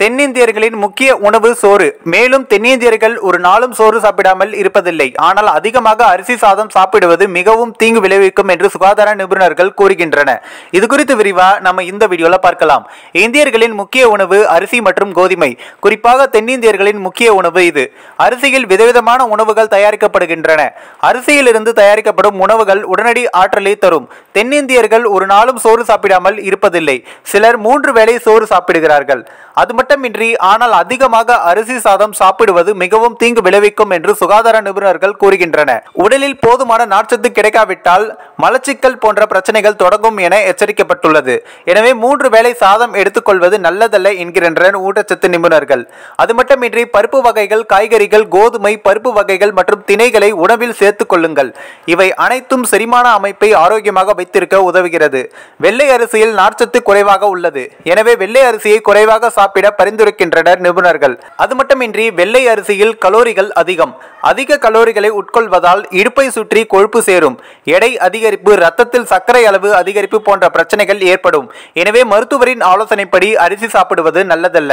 தென்னிந்தியர்களின் முக்கிய உணவு சோறு. மேலும் தென்னிந்தியர்கள் ஒரு நாளும் சோறு சாப்பிடாமல் இருப்பதில்லை. ஆனால் அதிகமாக அரிசி சாதம் சாப்பிடுவது மிகவும் தீங்கு விளைவிக்கும் என்று சுகாதார நிபுணர்கள் கூறுகின்றன இது குறித்து விரிவா நம்ம இந்த வீடியோல பார்க்கலாம். இந்தியர்களின் முக்கிய உணவு அரிசி மற்றும் கோதுமை. குறிப்பாக தென்னிந்தியர்களின் முக்கிய உணவு இது. அரிசியில் விதவிதமான உணவுகள் தயாரிக்கப்படுகின்றன. அரிசியிலிருந்து தயாரிக்கப்படும் உணவுகள் உடனடி ஆற்றலை தரும். தென்னிந்தியர்கள் ஒரு நாளும் சோறு சாப்பிடாமல் இருப்பதில்லை. சிலர் மூன்று வேளை சோறு சாப்பிடுகிறார்கள். அது மட்டுமின்றி ஆனால் அதிகமாக அரிசி சாதம் சாப்பிடுவது மிகவும் தீங்கு விளைவிக்கும் என்று சுகாதார நிபுணர்கள் கூறுகின்றன உடலில் போதுமான நார்ச்சத்து கிடைக்காவிட்டால் மலச்சிக்கல் போன்ற பிரச்சனைகள் தொடங்கும் என எச்சரிக்கப்பட்டுள்ளது. எனவே மூன்று வேளை சாதம் எடுத்துக்கொள்வது நல்லதல்ல என்கின்றனர் ஊட்டச்சத்து நிபுணர்கள். அது மட்டுமின்றி பருப்பு வகைகள் காய்கறிகள் கோதுமை பருப்பு வகைகள் மற்றும் திணைகளை உணவில் சேர்த்துக் கொள்ளுங்கள். இவை அனைத்தும் செரிமான அமைப்பை ஆரோக்கியமாக வைத்திருக்க உதவுகிறது. வெள்ளை அரிசியில் நார்ச்சத்து குறைவாக உள்ளது. எனவே வெள்ளை அரிசியை குறைவாக சாப்பிட பரிந்துரைக்கின்றனர் நிபுணர்கள். அது மட்டுமின்றி வெள்ளை அரிசியில் கலோரிகள் அதிகம். அதிக கலோரிகளை உட்கொள்வதால் இடுப்பை சுற்றி கொழுப்பு சேரும். எடை அதிகரிப்பு ரத்தத்தில் சர்க்கரை அளவு அதிகரிப்பு போன்ற பிரச்சனைகள் ஏற்படும். எனவே மருத்துவரின் ஆலோசனைப்படி அரிசி சாப்பிடுவது நல்லதல்ல.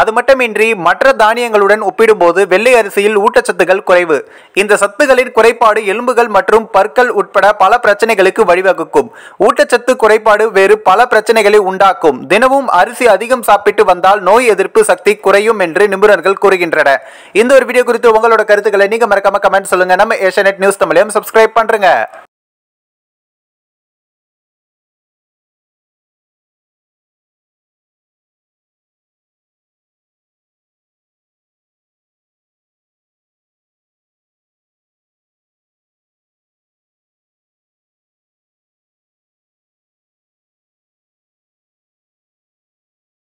அது மட்டுமின்றி மற்ற தானியங்களுடன் ஒப்பிடும்போது வெள்ளை அரிசியில் ஊட்டச்சத்துகள் குறைவு. இந்த சத்துகளின் குறைபாடு எலும்புகள் மற்றும் பற்கள் உட்பட பல பிரச்சனைகளுக்கு வழிவகுக்கும். ஊட்டச்சத்து குறைபாடு வேறு பல பிரச்சனைகளை உண்டாக்கும். தினமும் அரிசி அதிகம் சாப்பிட்டு வந்தால் நோய் எதிர்ப்பு சக்தி குறையும் என்று நிபுணர்கள் கூறுகின்றனர். இந்த ஒரு வீடியோ குறித்து உங்களோட கருத்துக்களை நீங்க மறக்காம கமெண்ட் சொல்லுங்க. நம்ம ஏஷியநெட் நியூஸ் தமிழையும் சப்ஸ்கிரைப் பண்றேங்க.